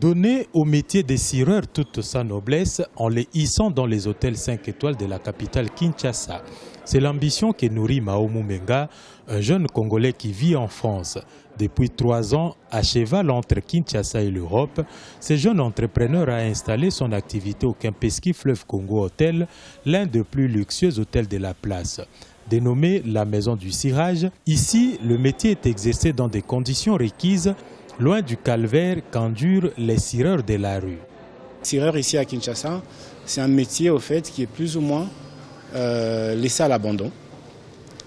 Donner au métier des cireurs toute sa noblesse en les hissant dans les hôtels 5 étoiles de la capitale Kinshasa. C'est l'ambition que nourrit Mao Mumenga, un jeune Congolais qui vit en France. Depuis trois ans, à cheval entre Kinshasa et l'Europe, ce jeune entrepreneur a installé son activité au Kempeski Fleuve Congo Hotel, l'un des plus luxueux hôtels de la place. Dénommé la maison du cirage, ici, le métier est exercé dans des conditions requises loin du calvaire qu'endurent les cireurs de la rue. Cireur ici à Kinshasa, c'est un métier au fait qui est plus ou moins euh, laissé à l'abandon,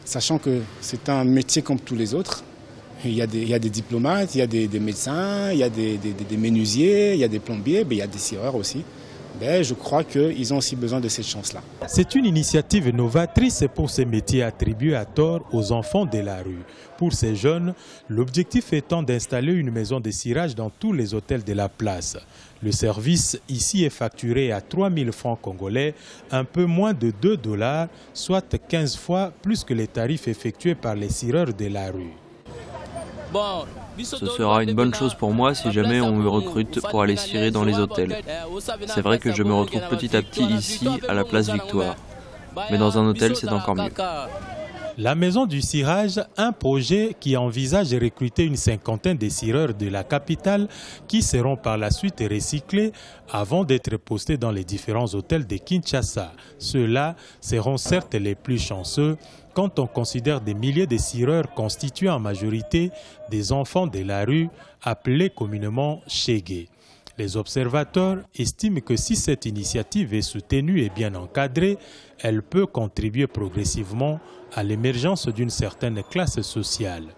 sachant que c'est un métier comme tous les autres. Il y a des, diplomates, il y a des, des médecins, il y a des, des, menuisiers, il y a des plombiers, mais il y a des cireurs aussi. Ben, je crois qu'ils ont aussi besoin de cette chance-là. C'est une initiative novatrice pour ces métiers attribués à tort aux enfants de la rue. Pour ces jeunes, l'objectif étant d'installer une maison de cirage dans tous les hôtels de la place. Le service ici est facturé à 3 000 francs congolais, un peu moins de 2 dollars, soit 15 fois plus que les tarifs effectués par les cireurs de la rue. Ce sera une bonne chose pour moi si jamais on me recrute pour aller cirer dans les hôtels. C'est vrai que je me retrouve petit à petit ici, à la place Victoire. Mais dans un hôtel, c'est encore mieux. La Maison du Cirage, un projet qui envisage de recruter une cinquantaine de cireurs de la capitale qui seront par la suite recyclés avant d'être postés dans les différents hôtels de Kinshasa. Ceux-là seront certes les plus chanceux quand on considère des milliers de cireurs constitués en majorité des enfants de la rue appelés communément Chegué. Les observateurs estiment que si cette initiative est soutenue et bien encadrée, elle peut contribuer progressivement à l'émergence d'une certaine classe sociale.